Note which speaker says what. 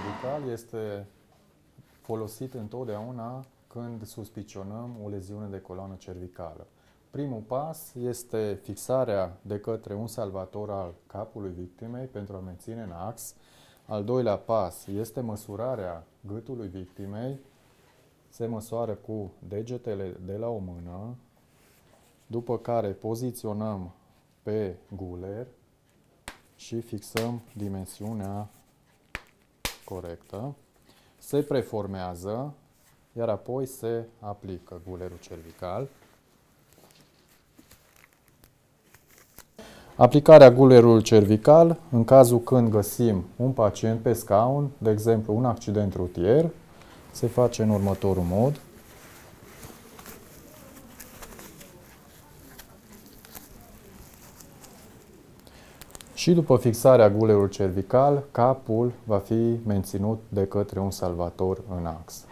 Speaker 1: cervical este folosit întotdeauna când suspicionăm o leziune de coloană cervicală. Primul pas este fixarea de către un salvator al capului victimei pentru a menține în ax. Al doilea pas este măsurarea gâtului victimei. Se măsoară cu degetele de la o mână, după care poziționăm pe guler și fixăm dimensiunea corectă. Se preformează, iar apoi se aplică gulerul cervical. Aplicarea gulerul cervical, în cazul când găsim un pacient pe scaun, de exemplu un accident rutier, se face în următorul mod. Și după fixarea gulerului cervical, capul va fi menținut de către un salvator în ax.